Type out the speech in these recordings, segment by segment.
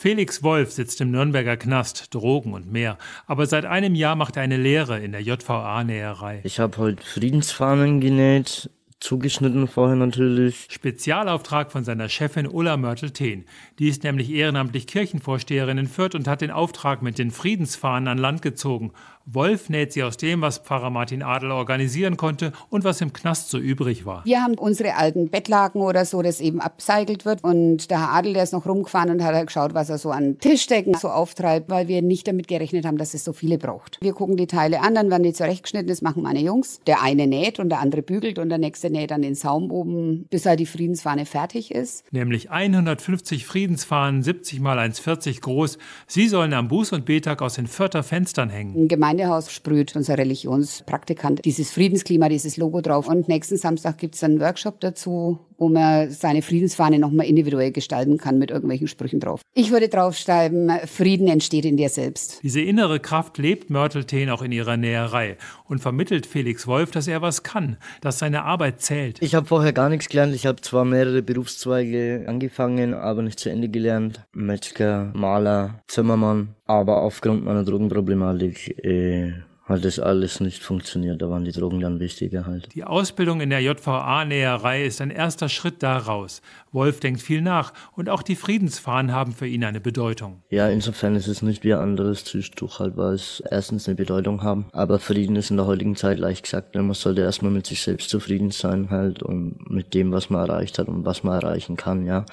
Felix Wolf sitzt im Nürnberger Knast, Drogen und mehr. Aber seit einem Jahr macht er eine Lehre in der JVA-Näherei. Ich habe heute Friedensfahnen genäht, zugeschnitten vorher natürlich. Spezialauftrag von seiner Chefin Ulla Mörtel-Thehn. Die ist nämlich ehrenamtlich Kirchenvorsteherin in Fürth und hat den Auftrag mit den Friedensfahnen an Land gezogen. Wolf näht sie aus dem, was Pfarrer Martin Adel organisieren konnte und was im Knast so übrig war. Wir haben unsere alten Bettlaken oder so, das eben abseigelt wird. Und der Herr Adel, der ist noch rumgefahren und hat halt geschaut, was er so an Tischdecken so auftreibt, weil wir nicht damit gerechnet haben, dass es so viele braucht. Wir gucken die Teile an, dann werden die zurechtgeschnitten, das machen meine Jungs. Der eine näht und der andere bügelt und der nächste näht dann den Saum oben, bis halt die Friedensfahne fertig ist. Nämlich 150 Friedensfahnen, 70 mal 1,40 groß. Sie sollen am Buß- und Betag aus den Fürther Fenstern hängen. Gemeindehaus sprüht unser Religionspraktikant dieses Friedensklima, dieses Logo drauf. Und nächsten Samstag gibt es einen Workshop dazu, wo man seine Friedensfahne nochmal individuell gestalten kann mit irgendwelchen Sprüchen drauf. Ich würde draufschreiben, Frieden entsteht in dir selbst. Diese innere Kraft lebt Mörtelten auch in ihrer Näherei und vermittelt Felix Wolf, dass er was kann, dass seine Arbeit zählt. Ich habe vorher gar nichts gelernt. Ich habe zwar mehrere Berufszweige angefangen, aber nicht zu Ende gelernt. Metzger, Maler, Zimmermann. Aber aufgrund meiner Drogenproblematik äh, hat das alles nicht funktioniert. Da waren die Drogen dann wichtiger halt. Die Ausbildung in der JVA-Näherei ist ein erster Schritt daraus. Wolf denkt viel nach und auch die Friedensfahnen haben für ihn eine Bedeutung. Ja, insofern ist es nicht wie ein anderes Tischtuch halt, weil es erstens eine Bedeutung haben. Aber Frieden ist in der heutigen Zeit leicht gesagt. Man sollte erstmal mit sich selbst zufrieden sein halt und mit dem, was man erreicht hat und was man erreichen kann, ja.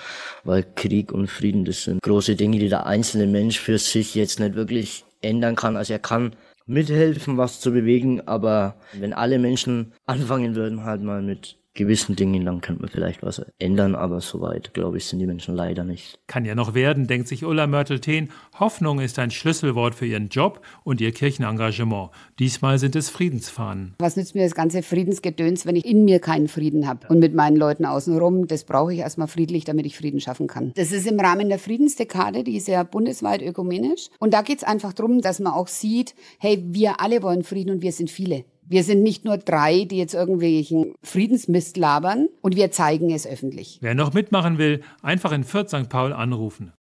Weil Krieg und Frieden, das sind große Dinge, die der einzelne Mensch für sich jetzt nicht wirklich ändern kann. Also er kann mithelfen, was zu bewegen, aber wenn alle Menschen anfangen würden, halt mal mit gewissen Dingen, dann könnte man vielleicht was ändern, aber soweit, glaube ich, sind die Menschen leider nicht. Kann ja noch werden, denkt sich Ulla Mörtel-Thehn. Hoffnung ist ein Schlüsselwort für ihren Job und ihr Kirchenengagement. Diesmal sind es Friedensfahnen. Was nützt mir das ganze Friedensgedöns, wenn ich in mir keinen Frieden habe? Und mit meinen Leuten außenrum, das brauche ich erstmal friedlich, damit ich Frieden schaffen kann. Das ist im Rahmen der Friedensdekade, die ist ja bundesweit ökumenisch. Und da geht es einfach darum, dass man auch sieht, hey, wir alle wollen Frieden und wir sind viele. Wir sind nicht nur drei, die jetzt irgendwelchen Friedensmist labern und wir zeigen es öffentlich. Wer noch mitmachen will, einfach in Fürth St. Paul anrufen.